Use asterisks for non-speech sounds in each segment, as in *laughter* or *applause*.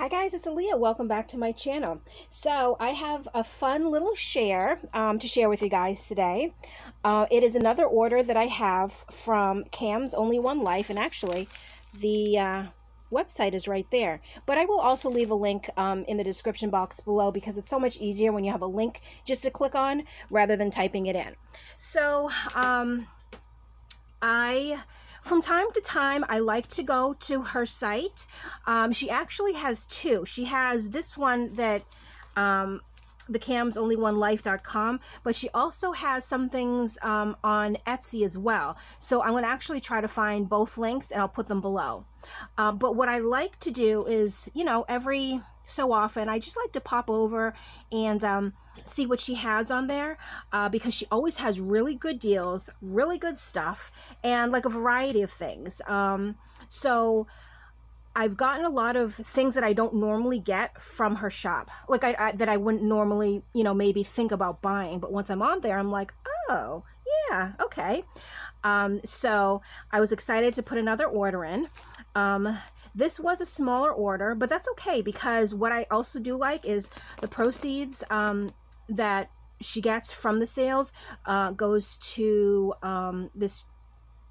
Hi guys, it's Alia. Welcome back to my channel. So I have a fun little share um, to share with you guys today. Uh, it is another order that I have from Kam's Only One Life, and actually the uh, website is right there. But I will also leave a link um, in the description box below because it's so much easier when you have a link just to click on rather than typing it in. So um, I from time to time, I like to go to her site. Um, she actually has two. She has this one that um, the kam's only one life.com but she also has some things um, on etsy as well so i'm going to actually try to find both links and i'll put them below uh, but what i like to do is you know every so often i just like to pop over and um, see what she has on there uh, because she always has really good deals, really good stuff, and like a variety of things. Um, so I've gotten a lot of things that I don't normally get from her shop, like I, I, that I wouldn't normally, you know, maybe think about buying. But once I'm on there, I'm like, oh yeah, okay. Um, so I was excited to put another order in. Um, this was a smaller order, but that's okay because what I also do like is the proceeds um, that she gets from the sales uh, goes to um, this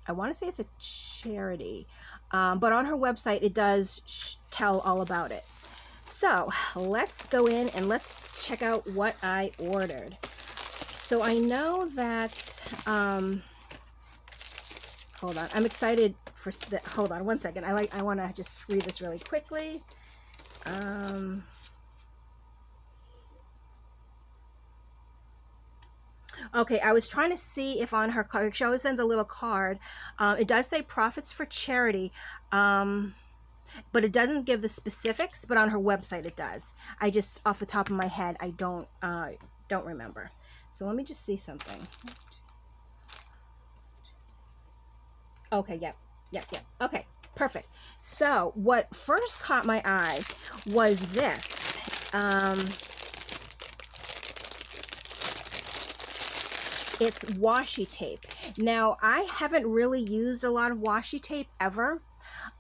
i want to say it's a charity um, but on her website it does tell all about it. So let's go in and let's check out what i ordered. So i know that um, hold on. I'm excited for hold on one second. I like i want to just read this really quickly. Um, Okay, I was trying to see if on her card, she always sends a little card. Um, it does say profits for charity, um, but it doesn't give the specifics, but on her website it does. I just, off the top of my head, I don't, uh, don't remember. So let me just see something. Okay, yep, yep, yep. Okay, perfect. So what first caught my eye was this. Um, It's washi tape. Now, I haven't really used a lot of washi tape ever,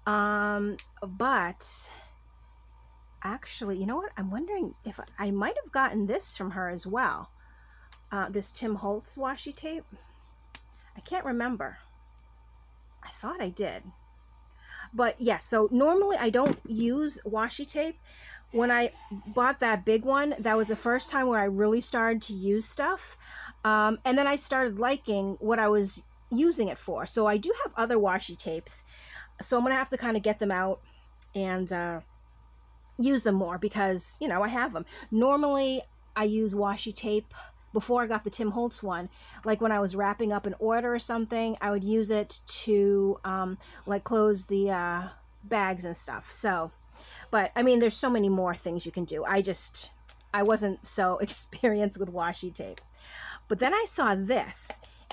um, but actually, you know what? I'm wondering if I, I might have gotten this from her as well. Uh, this Tim Holtz washi tape. I can't remember. I thought I did. But yeah, so normally I don't use washi tape. When I bought that big one, that was the first time where I really started to use stuff. Um, and then I started liking what I was using it for. So I do have other washi tapes. So I'm going to have to kind of get them out and uh, use them more because, you know, I have them. Normally, I use washi tape before I got the Tim Holtz one. Like when I was wrapping up an order or something, I would use it to um, like close the uh, bags and stuff. So, but I mean, there's so many more things you can do. I just, I wasn't so *laughs* experienced with washi tape. But then I saw this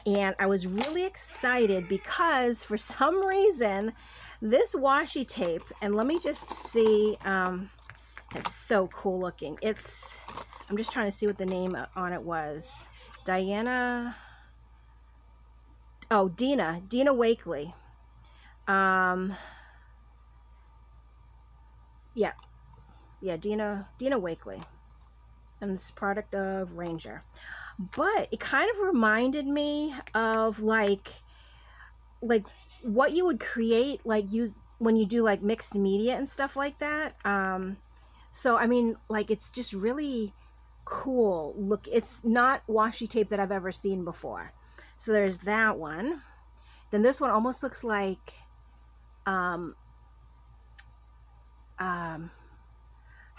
and I was really excited because for *laughs* some reason this washi tape, and let me just see, um, it's so cool looking. It's, I'm just trying to see what the name on it was. Diana, oh, Dina, Dina Wakley. Um, yeah, yeah, Dina, Dina Wakley. And it's product of Ranger but it kind of reminded me of like like what you would create like use when you do like mixed media and stuff like that. Um so i mean like it's just really cool. Look it's not washi tape that i've ever seen before. So there's that one. Then this one almost looks like um um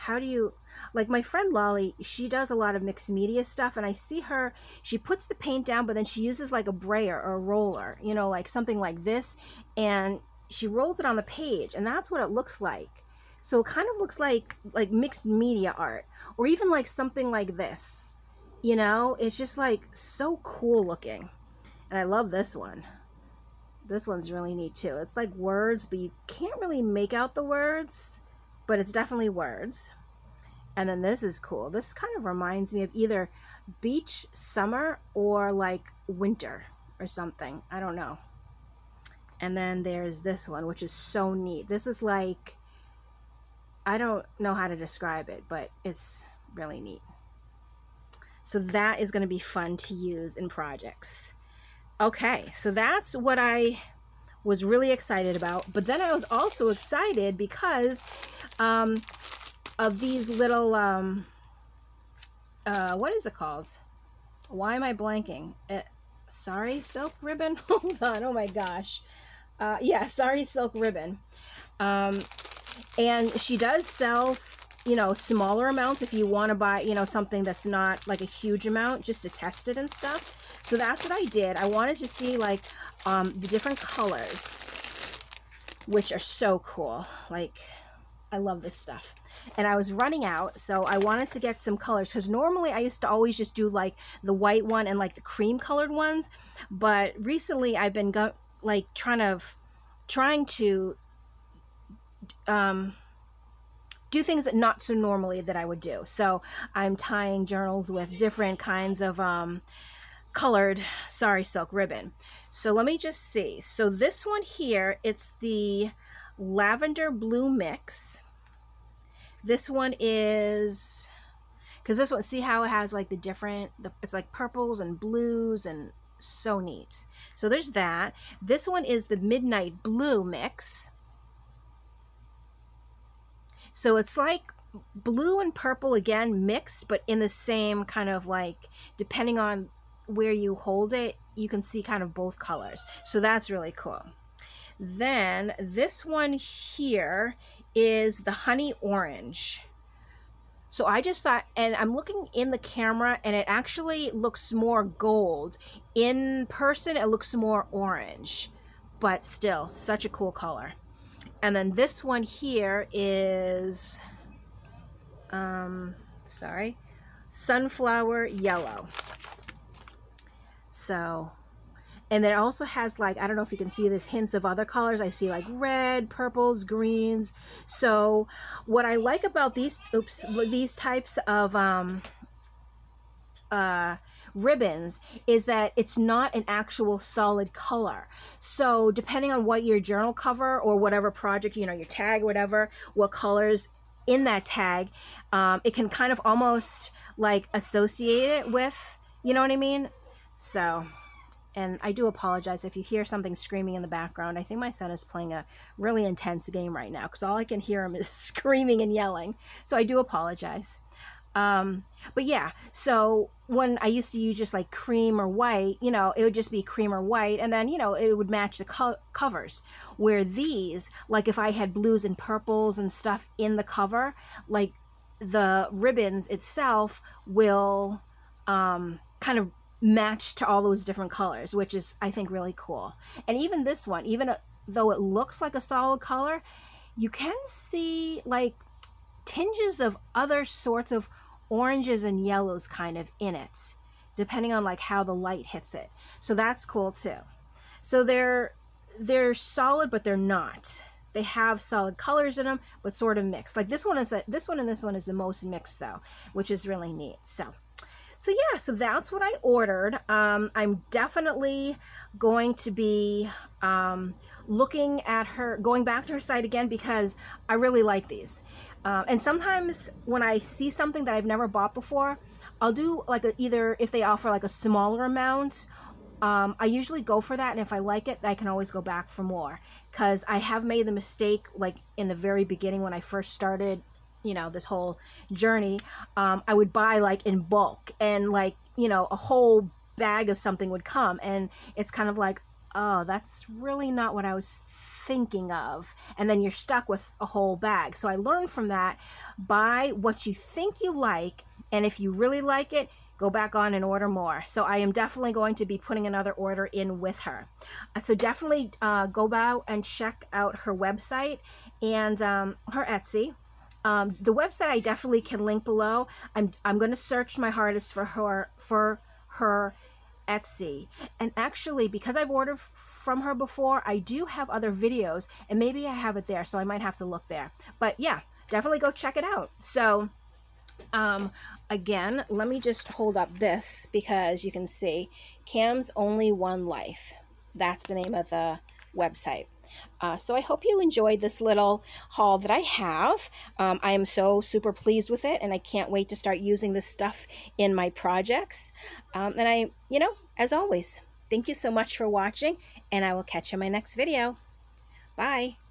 how do you like my friend Lolly, she does a lot of mixed media stuff and I see her, she puts the paint down but then she uses like a brayer or a roller, you know, like something like this and she rolls it on the page and that's what it looks like. So it kind of looks like like mixed media art or even like something like this. You know, it's just like so cool looking. And I love this one. This one's really neat too. It's like words, but you can't really make out the words but it's definitely words. And then this is cool. This kind of reminds me of either beach summer or like winter or something. I don't know. And then there's this one, which is so neat. This is like, I don't know how to describe it, but it's really neat. So that is going to be fun to use in projects. Okay, so that's what I was really excited about. But then I was also excited because um, of these little, um, uh, what is it called? Why am I blanking? Uh, sorry, silk ribbon? *laughs* Hold on, oh my gosh. Uh, yeah, sorry, silk ribbon. Um, and she does sell you know smaller amounts if you want to buy you know something that's not like a huge amount just to test it and stuff so that's what I did I wanted to see like um, the different colors which are so cool like I love this stuff and I was running out so I wanted to get some colors because normally I used to always just do like the white one and like the cream colored ones but recently I've been go like trying to trying to um, do things that not so normally that I would do. So I'm tying journals with different kinds of um, colored sorry silk ribbon. So let me just see. So this one here, it's the lavender blue mix. This one is because this one see how it has like the different the, it's like purples and blues and so neat so there's that this one is the midnight blue mix so it's like blue and purple again mixed, but in the same kind of like, depending on where you hold it, you can see kind of both colors. So that's really cool. Then this one here is the honey orange. So I just thought, and I'm looking in the camera and it actually looks more gold. In person, it looks more orange, but still such a cool color. And then this one here is, um, sorry, sunflower yellow. So, and then it also has like, I don't know if you can see this hints of other colors. I see like red, purples, greens. So what I like about these, oops, these types of, um, uh, ribbons is that it's not an actual solid color. So depending on what your journal cover or whatever project, you know, your tag, whatever, what colors in that tag, um, it can kind of almost like associate it with, you know what I mean? So, and I do apologize if you hear something screaming in the background. I think my son is playing a really intense game right now because all I can hear him is *laughs* screaming and yelling. So I do apologize. Um, but yeah, so when I used to use just like cream or white, you know, it would just be cream or white, and then, you know, it would match the co covers. Where these, like if I had blues and purples and stuff in the cover, like the ribbons itself will um, kind of match to all those different colors, which is, I think, really cool. And even this one, even though it looks like a solid color, you can see like tinges of other sorts of oranges and yellows kind of in it, depending on like how the light hits it. So that's cool too. So they're they're solid, but they're not. They have solid colors in them, but sort of mixed. Like this one is a, this one and this one is the most mixed though, which is really neat. So so yeah, so that's what I ordered. Um, I'm definitely going to be um, looking at her, going back to her site again because I really like these. Um, and sometimes when I see something that I've never bought before, I'll do like a, either if they offer like a smaller amount, um, I usually go for that. And if I like it, I can always go back for more. Because I have made the mistake, like in the very beginning when I first started, you know, this whole journey, um, I would buy like in bulk and like, you know, a whole bag of something would come. And it's kind of like, oh, that's really not what I was thinking of. And then you're stuck with a whole bag. So i learned from that. Buy what you think you like. And if you really like it go back on and order more. So i am definitely going to be putting another order in with her. Uh, so definitely uh, go out and check out her website and um, her etsy um, the website i definitely can link below i'm, I'm going to search my hardest for her for her Etsy. And actually, because I've ordered from her before, I do have other videos, and maybe I have it there, so I might have to look there. But yeah, definitely go check it out. So, um, again, let me just hold up this because you can see Kam's Only One Life. That's the name of the website. Uh, so I hope you enjoyed this little haul that I have. Um, I am so super pleased with it, and I can't wait to start using this stuff in my projects. Um, and I, you know, as always, thank you so much for watching, and I will catch you in my next video. Bye.